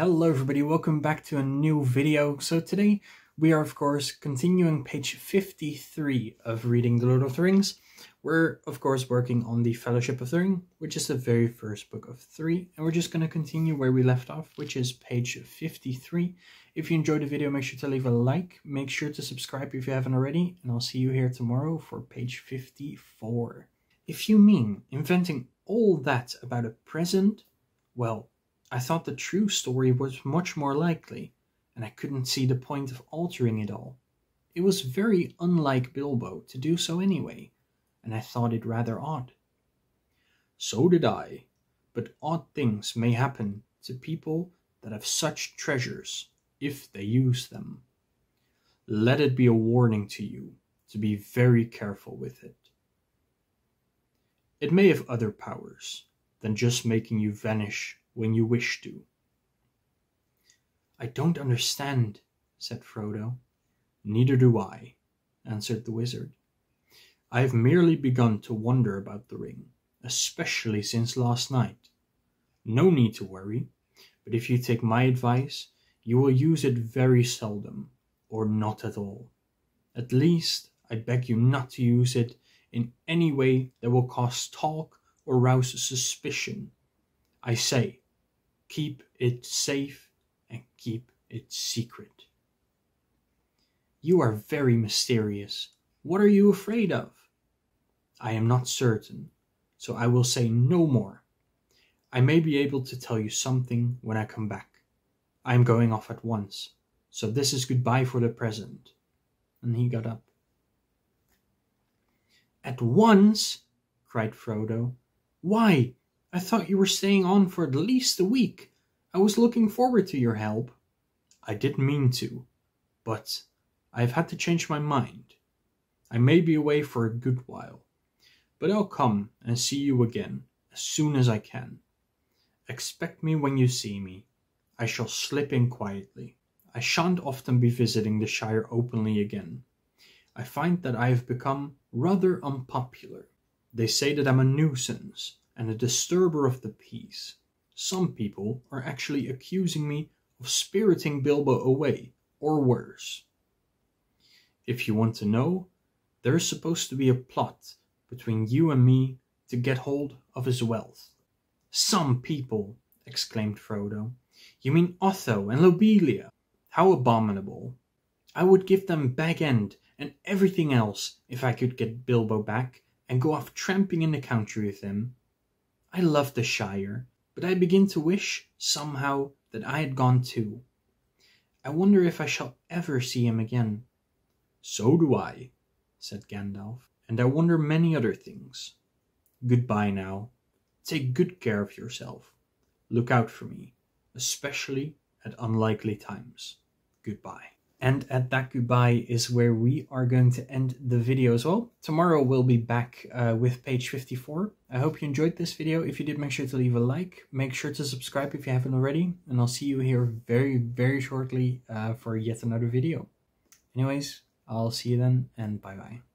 Hello everybody, welcome back to a new video. So today we are of course continuing page 53 of reading The Lord of the Rings. We're of course working on the Fellowship of the Ring, which is the very first book of three, and we're just going to continue where we left off, which is page 53. If you enjoyed the video, make sure to leave a like, make sure to subscribe if you haven't already, and I'll see you here tomorrow for page 54. If you mean inventing all that about a present, well, I thought the true story was much more likely, and I couldn't see the point of altering it all. It was very unlike Bilbo to do so anyway, and I thought it rather odd. So did I, but odd things may happen to people that have such treasures if they use them. Let it be a warning to you to be very careful with it. It may have other powers than just making you vanish when you wish to. I don't understand, said Frodo. Neither do I, answered the wizard. I have merely begun to wonder about the ring, especially since last night. No need to worry, but if you take my advice, you will use it very seldom, or not at all. At least, I beg you not to use it in any way that will cause talk or rouse suspicion. I say, keep it safe and keep it secret. You are very mysterious. What are you afraid of? I am not certain, so I will say no more. I may be able to tell you something when I come back. I am going off at once, so this is goodbye for the present. And he got up. At once? cried Frodo. Why, I thought you were staying on for at least a week. I was looking forward to your help. I didn't mean to, but I have had to change my mind. I may be away for a good while, but I'll come and see you again as soon as I can. Expect me when you see me. I shall slip in quietly. I shan't often be visiting the Shire openly again. I find that I have become rather unpopular. They say that I'm a nuisance and a disturber of the peace. Some people are actually accusing me of spiriting Bilbo away, or worse. If you want to know, there is supposed to be a plot between you and me to get hold of his wealth. Some people, exclaimed Frodo. You mean Otho and Lobelia? How abominable. I would give them Bag End and everything else if I could get Bilbo back and go off tramping in the country with him. I love the Shire, but I begin to wish, somehow, that I had gone too. I wonder if I shall ever see him again. So do I, said Gandalf, and I wonder many other things. Goodbye now. Take good care of yourself. Look out for me, especially at unlikely times. Goodbye. And at that goodbye is where we are going to end the video as well. Tomorrow we'll be back uh, with page 54. I hope you enjoyed this video. If you did, make sure to leave a like. Make sure to subscribe if you haven't already. And I'll see you here very, very shortly uh, for yet another video. Anyways, I'll see you then and bye-bye.